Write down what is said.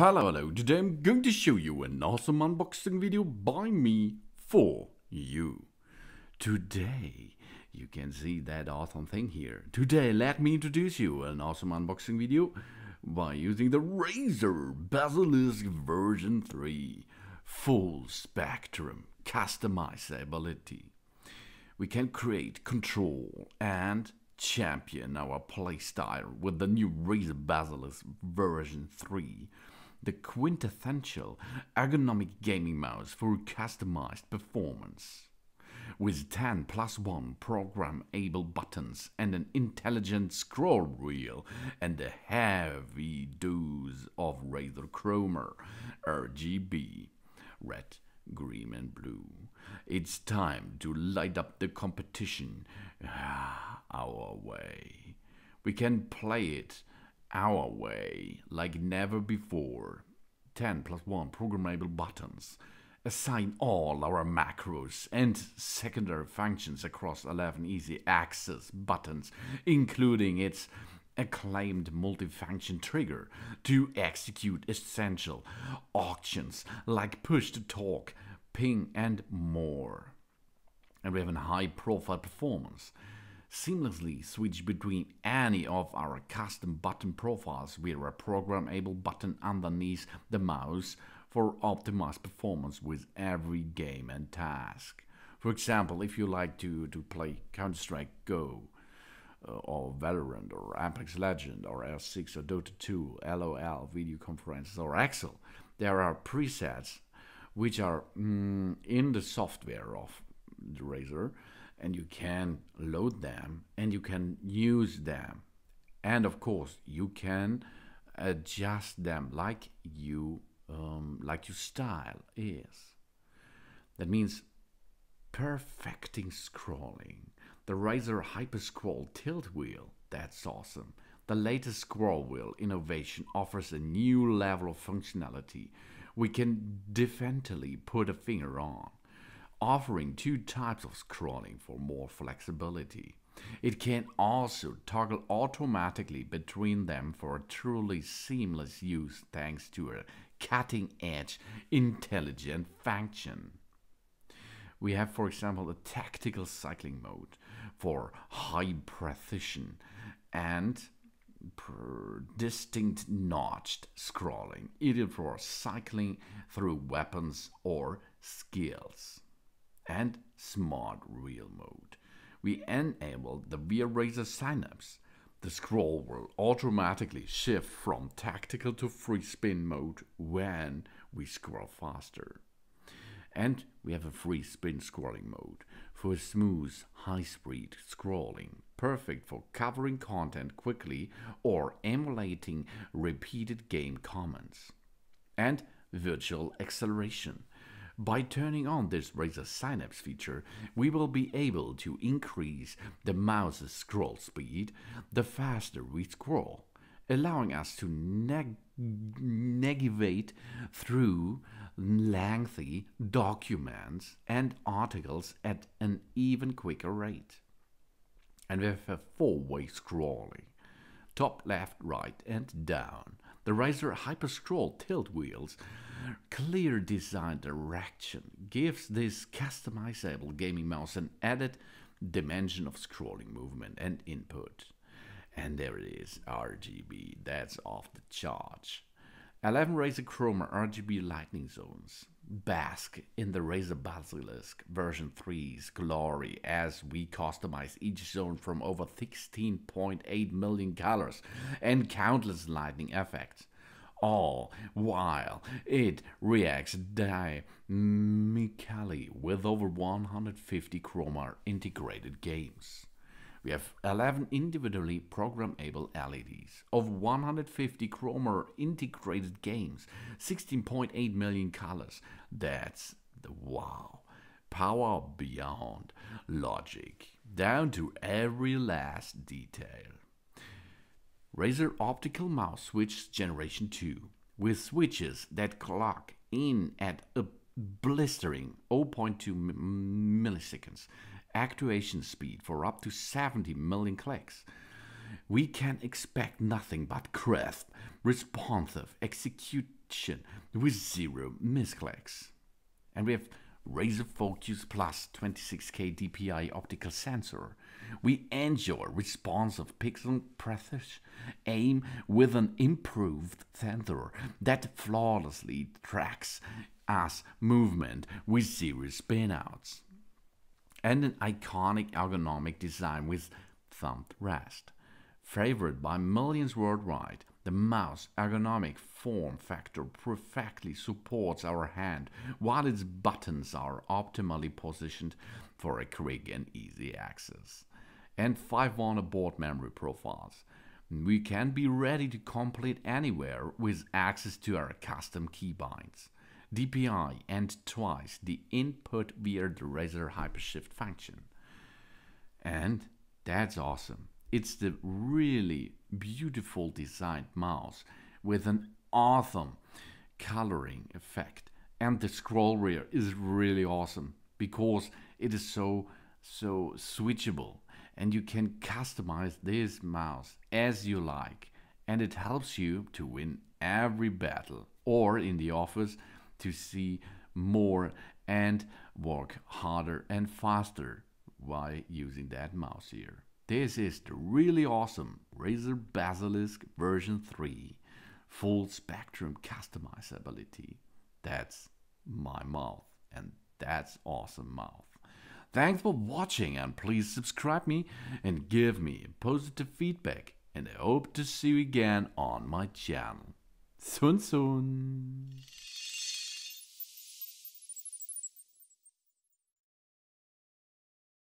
Hello, hello. Today I'm going to show you an awesome unboxing video by me for you. Today, you can see that awesome thing here. Today, let me introduce you an awesome unboxing video by using the Razer Basilisk version 3 full spectrum customizability. We can create, control, and champion our playstyle with the new Razer Basilisk version 3 the quintessential ergonomic gaming mouse for customized performance. With 10 plus 1 program-able buttons and an intelligent scroll wheel and a heavy dose of Razer Chroma RGB, red, green and blue. It's time to light up the competition ah, our way. We can play it our way like never before. 10 plus 1 programmable buttons. Assign all our macros and secondary functions across 11 easy access buttons, including its acclaimed multifunction trigger to execute essential actions like push to talk, ping, and more. And we have a high profile performance seamlessly switch between any of our custom button profiles with a programmable button underneath the mouse for optimized performance with every game and task. For example, if you like to, to play Counter-Strike Go, uh, or Valorant, or Apex Legend, or L6, or Dota 2, LOL, video conferences, or Excel, there are presets which are mm, in the software of the Razer and you can load them and you can use them. And of course you can adjust them like you um, like your style is. That means perfecting scrolling. The Razer Hyperscroll tilt wheel that's awesome. The latest scroll wheel innovation offers a new level of functionality we can definitely put a finger on offering two types of scrolling for more flexibility. It can also toggle automatically between them for a truly seamless use thanks to a cutting edge intelligent function. We have, for example, a tactical cycling mode for high precision and distinct notched scrolling, either for cycling through weapons or skills and Smart Wheel mode. We enable the VIA Razer Synapse. The scroll will automatically shift from tactical to free spin mode when we scroll faster. And we have a free spin scrolling mode for smooth, high speed scrolling, perfect for covering content quickly or emulating repeated game comments. And virtual acceleration by turning on this Razer Synapse feature, we will be able to increase the mouse's scroll speed the faster we scroll, allowing us to navigate through lengthy documents and articles at an even quicker rate. And we have a four-way scrolling, top, left, right, and down. The Razer Hyperscroll tilt wheels clear design direction gives this customizable gaming mouse an added dimension of scrolling movement and input. And there it is, RGB, that's off the charge. 11 Razer Chroma RGB lighting zones bask in the Razer Basilisk version 3's glory as we customize each zone from over 16.8 million colors and countless lighting effects all while it reacts dynamically with over 150 Chroma integrated games. We have 11 individually programmable LEDs of 150 Chroma integrated games, 16.8 million colors. That's the wow. Power beyond logic, down to every last detail. Razer Optical Mouse Switch Generation 2 with switches that clock in at a blistering 0.2 milliseconds actuation speed for up to 70 million clicks. We can expect nothing but crisp, responsive execution with zero misclicks. And we have Razer Focus Plus 26K DPI optical sensor. We enjoy responsive pixel precision aim with an improved sensor that flawlessly tracks us movement with zero spinouts. And an iconic ergonomic design with thumb rest. Favored by millions worldwide, the mouse ergonomic form factor perfectly supports our hand while its buttons are optimally positioned for a quick and easy access. And 5 on board memory profiles. We can be ready to complete anywhere with access to our custom keybinds. DPI and twice the input via the Razer Hypershift function. And that's awesome. It's the really beautiful designed mouse with an awesome coloring effect. And the scroll wheel is really awesome because it is so so switchable and you can customize this mouse as you like and it helps you to win every battle or in the office to see more and work harder and faster while using that mouse here. This is the really awesome Razer Basilisk version 3 full spectrum customizability. That's my mouth and that's awesome mouth. Thanks for watching and please subscribe me and give me positive feedback and I hope to see you again on my channel. Sun Sun!